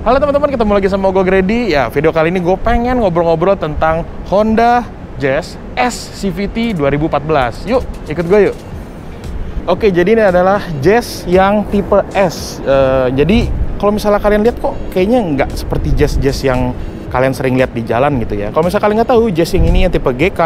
Halo teman-teman, ketemu lagi sama gue Grady. Ya, video kali ini gue pengen ngobrol-ngobrol tentang Honda Jazz S CVT 2014. Yuk, ikut gue yuk. Oke, jadi ini adalah Jazz yang tipe S. Eh, jadi kalau misalnya kalian lihat kok kayaknya nggak seperti Jazz-Jazz yang kalian sering lihat di jalan gitu ya. Kalau misalnya kalian nggak tahu, Jazz yang ini yang tipe GK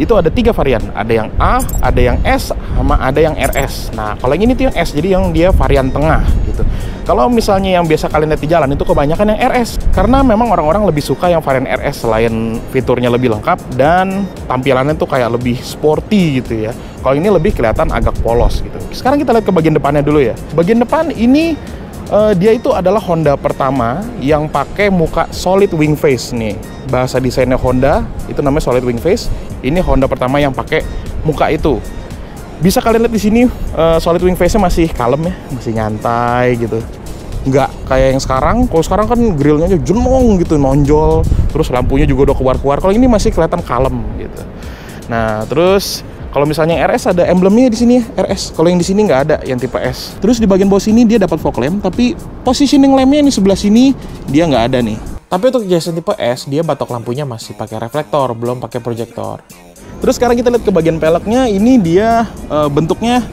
itu ada tiga varian. Ada yang A, ada yang S, sama ada yang RS. Nah, kalau yang ini tuh yang S, jadi yang dia varian tengah gitu. Kalau misalnya yang biasa kalian lihat di jalan itu kebanyakan yang RS karena memang orang-orang lebih suka yang varian RS selain fiturnya lebih lengkap dan tampilannya tuh kayak lebih sporty gitu ya. Kalau ini lebih kelihatan agak polos gitu. Sekarang kita lihat ke bagian depannya dulu ya. Bagian depan ini uh, dia itu adalah Honda pertama yang pakai muka solid wing face nih. Bahasa desainnya Honda itu namanya solid wing face. Ini Honda pertama yang pakai muka itu. Bisa kalian lihat di sini uh, solid wing face-nya masih kalem ya, masih nyantai gitu. Nggak kayak yang sekarang. Kalau sekarang kan grillnya aja jenong gitu, nonjol. Terus lampunya juga udah keluar-keluar. Kalau ini masih kelihatan kalem gitu. Nah, terus kalau misalnya RS ada emblemnya di sini ya, RS. Kalau yang di sini nggak ada yang tipe S. Terus di bagian bawah sini dia dapat fog lamp, tapi positioning lampnya ini sebelah sini dia nggak ada nih. Tapi untuk Jason tipe S, dia batok lampunya masih pakai reflektor, belum pakai proyektor. Terus sekarang kita lihat ke bagian peleknya, ini dia e, bentuknya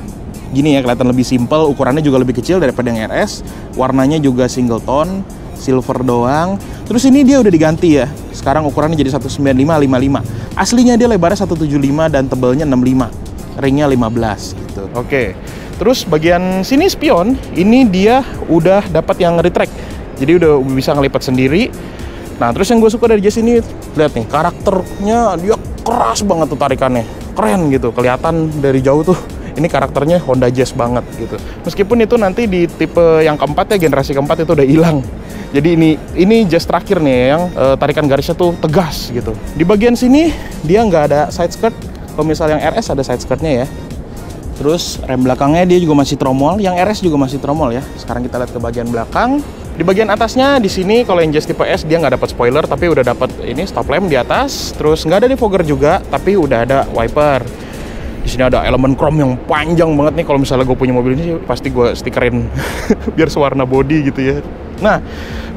gini ya, kelihatan lebih simpel, ukurannya juga lebih kecil daripada yang RS. Warnanya juga single tone, silver doang. Terus ini dia udah diganti ya. Sekarang ukurannya jadi 19555. Aslinya dia lebarnya 175 dan tebelnya 65. Ringnya 15 gitu. Oke. Terus bagian sini spion, ini dia udah dapat yang retract. Jadi udah bisa ngelipat sendiri. Nah, terus yang gue suka dari Jazz ini, lihat nih, karakternya dia keras banget tuh tarikannya. Keren gitu, kelihatan dari jauh tuh ini karakternya Honda Jazz banget gitu. Meskipun itu nanti di tipe yang keempat ya generasi keempat itu udah hilang. Jadi ini ini Jazz terakhir nih yang uh, tarikan garisnya tuh tegas gitu. Di bagian sini dia nggak ada side skirt. Kalau misalnya yang RS ada side skirtnya ya. Terus rem belakangnya dia juga masih tromol, yang RS juga masih tromol ya. Sekarang kita lihat ke bagian belakang. Di bagian atasnya di sini kalau yang Jazz tipe S dia nggak dapat spoiler tapi udah dapat ini stop lamp di atas. Terus nggak ada defogger juga tapi udah ada wiper. Di sini ada elemen chrome yang panjang banget nih. Kalau misalnya gue punya mobil ini pasti gue stikerin biar sewarna body gitu ya. Nah,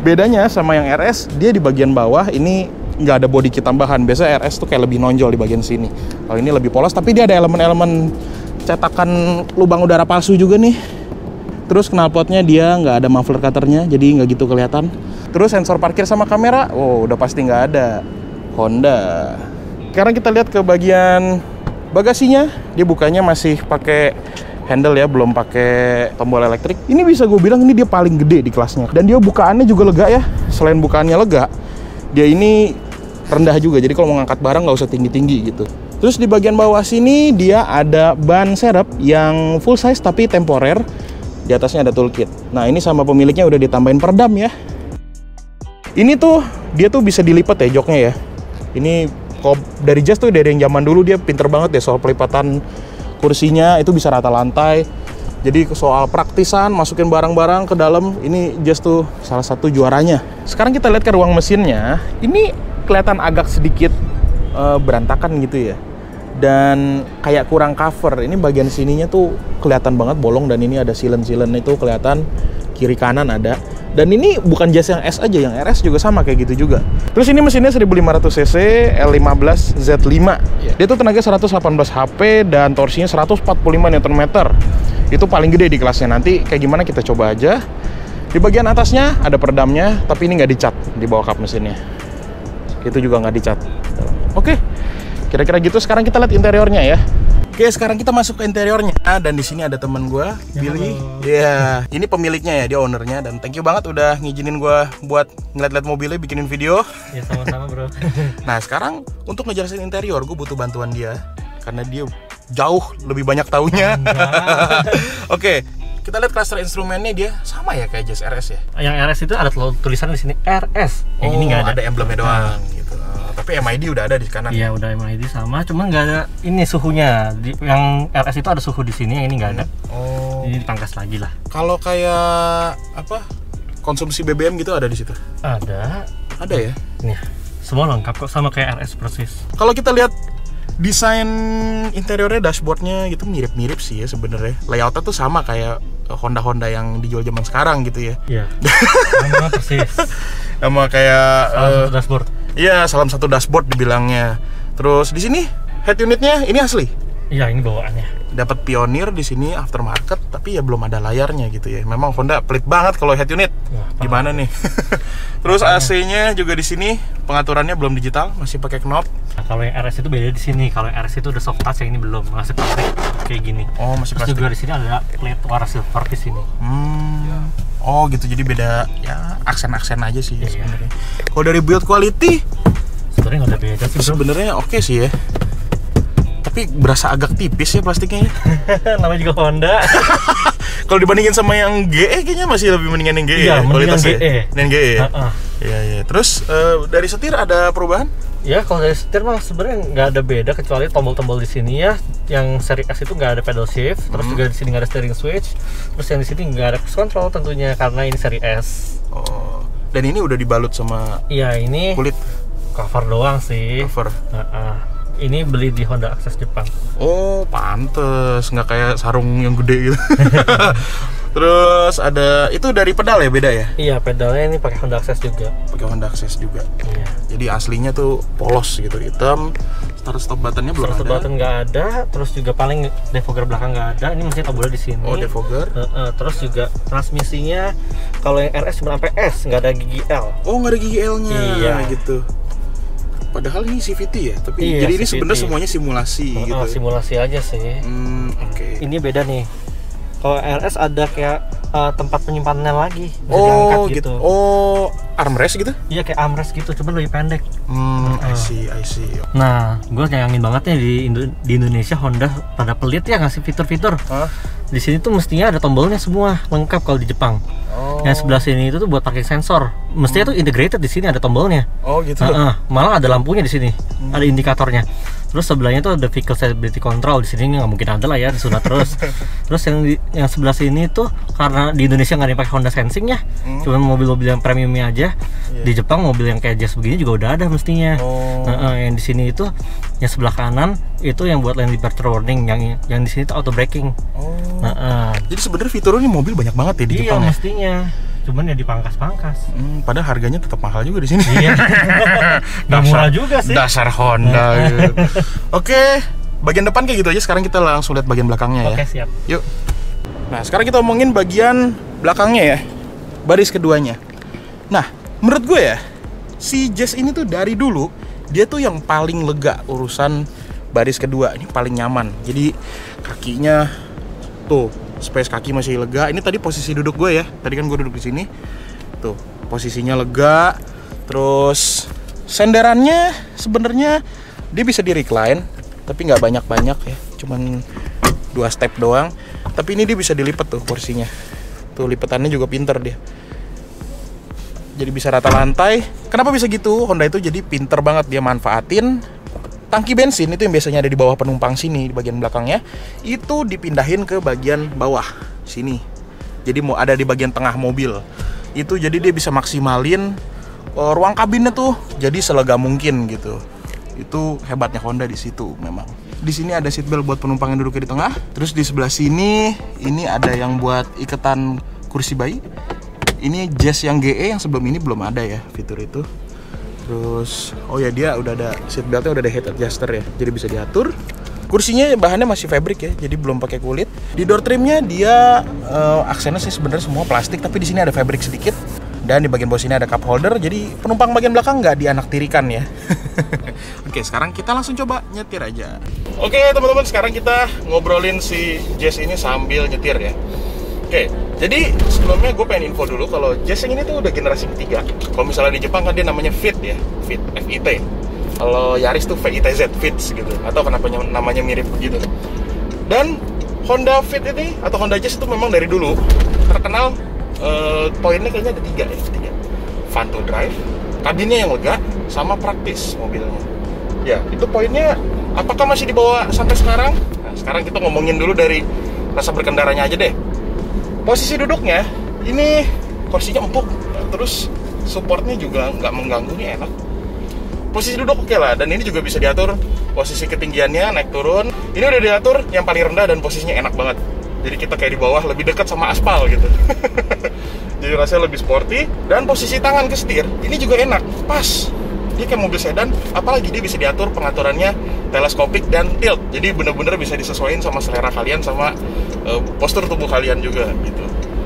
bedanya sama yang RS, dia di bagian bawah ini nggak ada body kit tambahan. Biasa RS tuh kayak lebih nonjol di bagian sini. Kalau ini lebih polos, tapi dia ada elemen-elemen cetakan lubang udara palsu juga nih. Terus knalpotnya dia nggak ada muffler cutternya, jadi nggak gitu kelihatan. Terus sensor parkir sama kamera, oh udah pasti nggak ada. Honda. Sekarang kita lihat ke bagian bagasinya, dia bukanya masih pakai handle ya belum pakai tombol elektrik ini bisa gue bilang ini dia paling gede di kelasnya dan dia bukaannya juga lega ya selain bukaannya lega dia ini rendah juga jadi kalau mau ngangkat barang nggak usah tinggi-tinggi gitu terus di bagian bawah sini dia ada ban serep yang full size tapi temporer. Di atasnya ada toolkit. Nah ini sama pemiliknya udah ditambahin peredam ya. Ini tuh dia tuh bisa dilipat ya joknya ya. Ini dari Jazz tuh dari yang zaman dulu dia pinter banget ya soal pelipatan kursinya. Itu bisa rata lantai. Jadi soal praktisan masukin barang-barang ke dalam ini just tuh salah satu juaranya. Sekarang kita lihat ke ruang mesinnya. Ini kelihatan agak sedikit uh, berantakan gitu ya dan kayak kurang cover ini bagian sininya tuh kelihatan banget bolong dan ini ada silen-silen itu kelihatan kiri kanan ada dan ini bukan jas yang S aja, yang RS juga sama kayak gitu juga. Terus ini mesinnya 1500 cc L15 Z5. Yeah. Dia tuh tenaga 118 HP dan torsinya 145 Nm. Itu paling gede di kelasnya. Nanti kayak gimana kita coba aja. Di bagian atasnya ada peredamnya, tapi ini nggak dicat di bawah kap mesinnya. Itu juga nggak dicat. Oke, kira-kira gitu. Sekarang kita lihat interiornya ya. Oke, sekarang kita masuk ke interiornya. Ah, dan di sini ada teman gue, ya, Billy. Iya, yeah. ini pemiliknya ya, dia ownernya. Dan thank you banget udah ngizinin gue buat ngeliat-liat mobilnya, bikinin video. Ya sama-sama bro. nah, sekarang untuk ngejelasin interior, gue butuh bantuan dia karena dia jauh lebih banyak taunya. Oke, kita lihat cluster instrumennya dia sama ya kayak Jazz RS ya. Yang RS itu ada tulisan di sini RS. Yang oh, ini nggak ada. ada emblemnya doang. Nah. Tapi MID udah ada di kanan. Iya, udah MID sama, cuma nggak ada ini suhunya. Di, yang RS itu ada suhu di sini, yang ini nggak ada. Oh. Ini dipangkas lagi lah. Kalau kayak apa? Konsumsi BBM gitu ada di situ? Ada. Ada ya? Nih, semua lengkap kok sama kayak RS persis. Kalau kita lihat desain interiornya dashboardnya gitu mirip-mirip sih ya sebenarnya layoutnya tuh sama kayak Honda Honda yang dijual zaman sekarang gitu ya Iya. Sama persis. sama kayak satu dashboard. Iya, salam satu dashboard dibilangnya. Terus di sini head unitnya ini asli. Iya, ini bawaannya. Dapat Pioneer di sini aftermarket, tapi ya belum ada layarnya gitu ya. Memang Honda pelit banget kalau head unit. Wah. Gimana nih? Terus AC-nya juga di sini pengaturannya belum digital, masih pakai knob. Nah, kalau yang RS itu beda di sini. Kalau yang RS itu udah soft touch, yang ini belum. Masih plastik kayak gini. Oh, masih Terus plastik. juga di sini ada plate warna silver di sini. Hmm. Oh gitu, jadi beda ya aksen-aksen aja sih Iya. sebenarnya. Kalau dari build quality Sebenarnya nggak ada beda sih, sebenarnya oke sih ya. Tapi berasa agak tipis ya plastiknya ya. Namanya juga Honda. Kalau dibandingin sama yang GE kayaknya masih lebih mendingan yang GE Iya, ya, mendingan kualitasnya. GE. Dan GE. ya? Iya, iya. Terus eh, dari setir ada perubahan? Ya kalau dari setir mah sebenarnya nggak ada beda kecuali tombol-tombol di sini ya. Yang seri S itu nggak ada pedal shift, terus Hmm. juga di sini nggak ada steering switch, terus yang di sini nggak ada cruise control tentunya karena ini seri S. Oh. Dan ini udah dibalut sama Iya ini kulit cover doang sih. cover. Heeh. Ini beli di Honda Access Jepang. Oh, pantes nggak kayak sarung yang gede gitu. Terus ada itu dari pedal ya beda ya? Iya pedalnya ini pakai Honda Access juga. Pakai Honda Access juga. Iya. Jadi aslinya tuh polos gitu hitam. Start stop buttonnya belum Terus ada. button nggak ada, terus juga paling defogger belakang nggak ada. Ini masih tabula di sini. Oh, defogger. Heeh, terus juga transmisinya kalau yang RS cuma sampai S nggak ada gigi L. Oh, nggak ada gigi L-nya Iya. gitu. Padahal ini CVT ya, tapi Iya, jadi ini CVT. sebenarnya semuanya simulasi Heeh, gitu. simulasi aja sih. Hmm, oke. Ini beda nih. Kalau RS ada kayak eh, tempat penyimpanannya lagi, bisa Oh, diangkat gitu. gitu. Oh, armrest gitu? Iya kayak armrest gitu, cuman lebih pendek. Hmm, I Heeh. see, I see. Nah, gue nyayangin banget nih di, Indo- di Indonesia Honda pada pelit ya ngasih fitur-fitur. Di sini tuh mestinya ada tombolnya semua lengkap kalau di Jepang. Oh. Yang sebelah sini itu tuh buat parking sensor. Mestinya tuh integrated di sini ada tombolnya. Oh, gitu. Heeh, malah ada lampunya di sini, ada indikatornya. Terus sebelahnya tuh ada vehicle stability control di sini nggak mungkin ada lah ya disunat terus. terus yang di, yang sebelah sini tuh karena di Indonesia nggak ada yang pakai Honda Sensing ya, Hmm. cuma mobil-mobil yang premiumnya aja. Iya. Di Jepang mobil yang kayak Jazz begini juga udah ada mestinya. Oh. Heeh, yang di sini itu yang sebelah kanan itu yang buat lane departure warning, yang yang di sini tuh auto braking. Oh. Heeh. Jadi sebenarnya fiturnya mobil banyak banget ya di Iya Jepang ya. mestinya, cuman ya dipangkas-pangkas. Hmm, padahal harganya tetap mahal juga di sini. Iya. Murah juga sih. Dasar Honda. gitu. Oke, bagian depan kayak gitu aja. Sekarang kita langsung lihat bagian belakangnya Oke ya. siap. Yuk. Nah, sekarang kita omongin bagian belakangnya ya. Baris keduanya. Nah, menurut gue ya, si Jazz ini tuh dari dulu dia tuh yang paling lega urusan baris kedua. Ini paling nyaman. Jadi kakinya tuh space kaki masih lega. Ini tadi posisi duduk gue ya. Tadi kan gue duduk di sini. Tuh, posisinya lega. Terus senderannya sebenarnya dia bisa di recline, tapi nggak banyak-banyak ya. Cuman dua step doang. Tapi ini dia bisa dilipat tuh kursinya. Tuh lipatannya juga pinter dia. Jadi bisa rata lantai. Kenapa bisa gitu? Honda itu jadi pinter banget dia manfaatin tangki bensin itu yang biasanya ada di bawah penumpang sini di bagian belakangnya itu dipindahin ke bagian bawah sini. Jadi mau ada di bagian tengah mobil. Itu jadi dia bisa maksimalin eh, ruang kabinnya tuh jadi selega mungkin gitu. Itu hebatnya Honda di situ memang. Di sini ada seatbelt buat penumpang yang duduknya di tengah. Terus di sebelah sini ini ada yang buat iketan kursi bayi. Ini Jazz yang GE yang sebelum ini belum ada ya fitur itu. Terus oh ya dia udah ada seatbeltnya udah ada head adjuster ya, jadi bisa diatur. Kursinya bahannya masih fabric ya, jadi belum pakai kulit. Di door trimnya dia eh, aksennya sih sebenarnya semua plastik, tapi di sini ada fabric sedikit. Dan di bagian bawah sini ada cup holder, jadi penumpang bagian belakang nggak dianaktirikan ya. Oke, sekarang kita langsung coba nyetir aja. Oke teman-teman, sekarang kita ngobrolin si Jazz ini sambil nyetir ya. Oke, jadi sebelumnya gue pengen info dulu kalau yang ini tuh udah generasi ketiga. Kalau misalnya di Jepang kan dia namanya Fit ya, Fit, F-I-T. Kalau Yaris tuh V-I-T-Z, Fits gitu. Atau kenapa ny- namanya mirip begitu. Dan Honda Fit ini, atau Honda Jazz itu memang dari dulu terkenal eh, poinnya kayaknya ada tiga ya, tiga. Fun to drive, kabinnya yang lega, sama praktis mobilnya. Ya, itu poinnya apakah masih dibawa sampai sekarang? Nah, sekarang kita ngomongin dulu dari rasa berkendaranya aja deh posisi duduknya ini kursinya empuk. Terus supportnya juga nggak mengganggu nih enak. Posisi duduk oke lah dan ini juga bisa diatur. Posisi ketinggiannya naik turun. Ini udah diatur yang paling rendah dan posisinya enak banget. Jadi kita kayak di bawah lebih dekat sama aspal gitu. Jadi rasanya lebih sporty. Dan posisi tangan ke setir ini juga enak. Pas. Dia kayak mobil sedan apalagi dia bisa diatur pengaturannya teleskopik dan tilt. Jadi bener-bener bisa disesuaikan sama selera kalian sama uh, postur tubuh kalian juga gitu.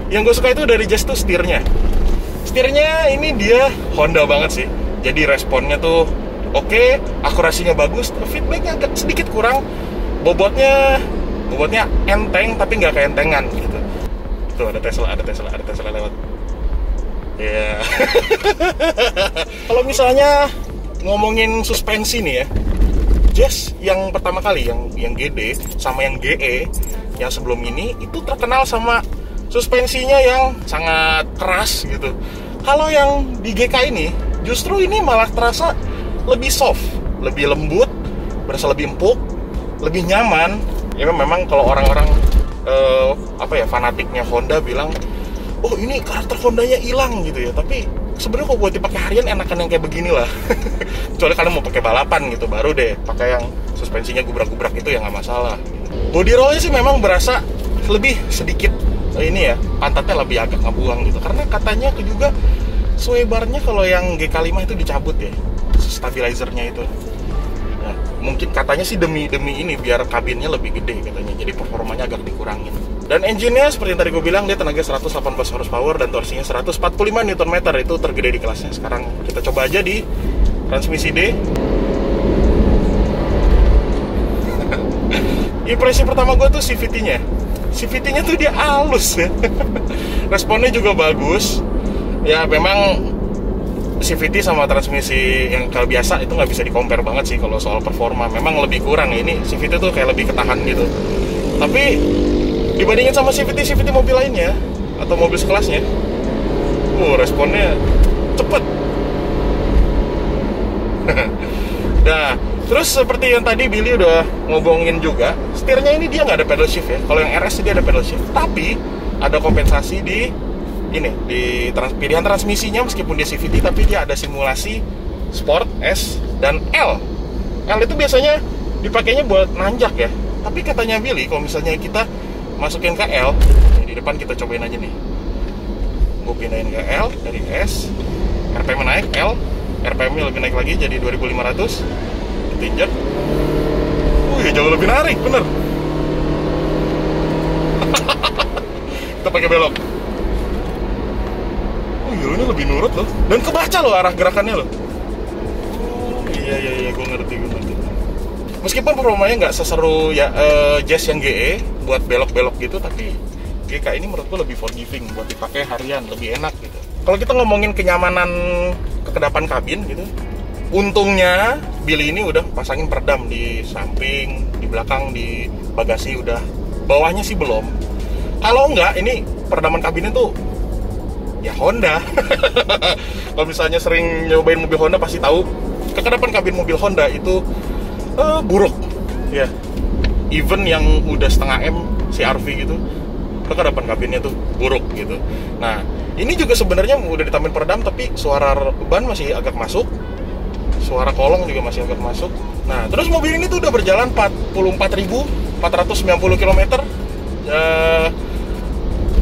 Yang gue suka itu dari Jazz tuh setirnya. Setirnya ini dia Honda banget sih. Jadi responnya tuh oke okay, akurasinya bagus feedbacknya sedikit kurang. Bobotnya bobotnya enteng tapi nggak keentengan gitu. Tuh ada Tesla ada Tesla ada Tesla lewat. Ya yeah. kalau misalnya ngomongin suspensi nih ya Jazz yang pertama kali yang yang GD sama yang GE yang sebelum ini itu terkenal sama suspensinya yang sangat keras gitu. Kalau yang di GK ini justru ini malah terasa lebih soft lebih lembut berasa lebih empuk lebih nyaman. Ya memang kalau orang-orang uh, apa ya fanatiknya Honda bilang oh ini karakter Hondanya hilang gitu ya. Tapi sebenarnya kalau buat dipakai harian enakan yang kayak begini lah. Kecuali kalian mau pakai balapan gitu baru deh pakai yang suspensinya gubrak-gubrak itu ya nggak masalah body rollnya sih memang berasa lebih sedikit eh, ini ya pantatnya lebih agak ngebuang gitu. Karena katanya itu juga sway barnya kalau yang GK5 itu dicabut ya stabilizernya itu. Mungkin katanya sih demi demi ini biar kabinnya lebih gede katanya jadi performanya agak dikurangin. Dan engine-nya seperti yang tadi gue bilang dia tenaga 118 horsepower dan torsinya 145 Nm itu tergede di kelasnya. Sekarang kita coba aja di transmisi D impresi pertama gue tuh CVT-nya CVT-nya tuh dia halus ya. Responnya juga bagus. Ya memang CVT sama transmisi yang kalau biasa itu nggak bisa di compare banget sih kalau soal performa. Memang lebih kurang ini CVT tuh kayak lebih ketahan gitu. Tapi dibandingin sama CVT CVT mobil lainnya atau mobil sekelasnya uh responnya cepet. Nah terus seperti yang tadi Billy udah ngobongin juga setirnya ini dia nggak ada pedal shift ya kalau yang RS dia ada pedal shift tapi ada kompensasi di ini di trans, pilihan transmisinya meskipun dia CVT tapi dia ada simulasi Sport S dan L. L itu biasanya dipakainya buat nanjak ya. Tapi katanya Billy kalau misalnya kita masukin ke L, di depan kita cobain aja nih. Gue pindahin ke L dari S, RPM naik L, RPM-nya lebih naik lagi jadi 2500. Kita injek. Wih, jauh lebih narik, bener. kita pakai belok. Gila ini lebih nurut loh. Dan kebaca loh arah gerakannya loh. Oh iya iya iya gue ngerti gue ngerti. Meskipun performanya nggak seseru ya uh, jazz yang GE buat belok-belok gitu tapi GK ini menurut gue lebih forgiving buat dipakai harian lebih enak gitu. Kalau kita ngomongin kenyamanan kekedapan kabin gitu untungnya Billy ini udah pasangin peredam di samping di belakang di bagasi udah bawahnya sih belum. Kalau enggak ini peredaman kabinnya tuh ya Honda. Kalau misalnya sering nyobain mobil Honda pasti tahu kekedapan kabin mobil Honda itu uh, buruk. Ya even yang udah setengah M CRV gitu kekedapan kabinnya tuh buruk gitu. Nah ini juga sebenarnya udah ditambahin peredam tapi suara ban masih agak masuk suara kolong juga masih agak masuk. Nah terus mobil ini tuh udah berjalan 44.490 km uh,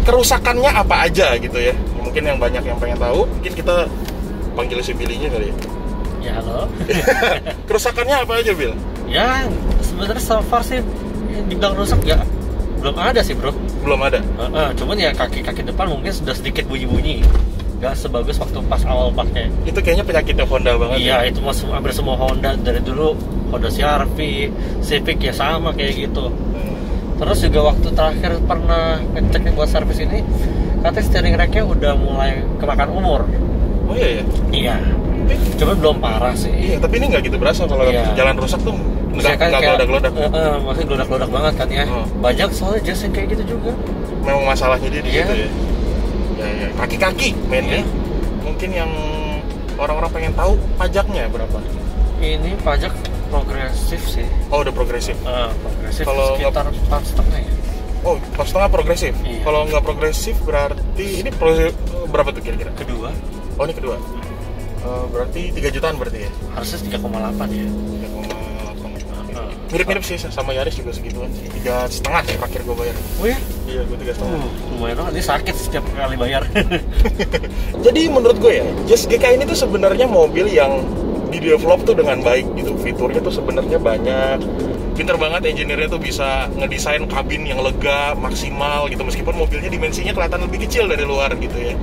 kerusakannya apa aja gitu ya? Mungkin yang banyak yang pengen tahu. Mungkin kita panggil si Billy-nya kali ya. Ya halo. Kerusakannya apa aja Bill ya sebenarnya so far sih dibilang rusak ya belum ada sih bro. Belum ada. Uh, uh, cuman ya kaki-kaki depan mungkin sudah sedikit bunyi-bunyi Gak sebagus waktu pas awal pakai. Itu kayaknya penyakitnya Honda banget iya ya? itu masuk hampir semua Honda. Dari dulu Honda CR-V Civic ya sama kayak gitu. Hmm. terus juga waktu terakhir pernah ngecek buat servis ini katanya steering racknya udah mulai kemakan umur. Oh iya ya iya. Cuma belum parah sih. Iya tapi ini nggak gitu berasa kalau iya. jalan rusak tuh nggak kan nggak gelodak gelodak uh, uh, masih gelodak gelodak banget kan ya. Oh. banyak soalnya yang kayak gitu juga. Memang masalahnya dia di iya. situ ya ya ya kaki kaki mainnya iya. mungkin yang orang-orang pengen tahu pajaknya berapa ini pajak progresif sih oh udah progresif uh, progresif kalau sekitar empat setengah ya Oh, pas setengah progresif. Iya. Kalau nggak progresif berarti ini pro, berapa tuh kira-kira? Kedua. Oh, ini kedua. Eh, berarti 3 jutaan berarti ya? harusnya 3,8 ya 3,8 juta. Mirip-mirip sih sama Yaris juga segituan sih. Tiga setengah ya terakhir gue bayar. oh ya Iya, gue tiga setengah. Hmm, lumayan banget, ini sakit setiap kali bayar Jadi menurut gue ya, Jazz GK ini tuh sebenarnya mobil yang di develop tuh dengan baik gitu. Fiturnya tuh sebenarnya banyak. Pinter banget engineer-nya tuh bisa ngedesain kabin yang lega, maksimal gitu. Meskipun mobilnya dimensinya kelihatan lebih kecil dari luar gitu ya.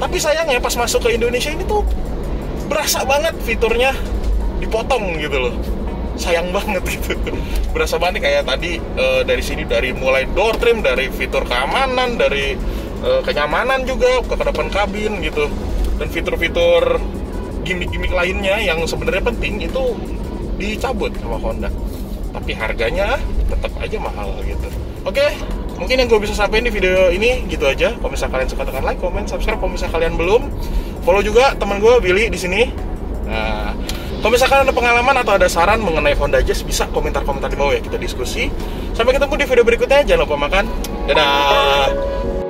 Tapi sayangnya pas masuk ke Indonesia ini tuh berasa banget fiturnya dipotong gitu loh. Sayang banget gitu. Berasa banget kayak tadi eh, dari sini dari mulai door trim, dari fitur keamanan, dari eh, kenyamanan juga ke depan kabin gitu. Dan fitur-fitur gimmick-gimmick lainnya yang sebenarnya penting itu dicabut sama Honda. Tapi harganya tetap aja mahal gitu. Oke, mungkin yang gue bisa sampaikan di video ini gitu aja. Kalau misalnya kalian suka tekan like, comment, subscribe. Kalau misalnya kalian belum, follow juga teman gue Billy di sini. Nah, kalau misalkan ada pengalaman atau ada saran mengenai Honda Jazz, bisa komentar-komentar di bawah ya kita diskusi. Sampai ketemu di video berikutnya. Jangan lupa makan. Dadah.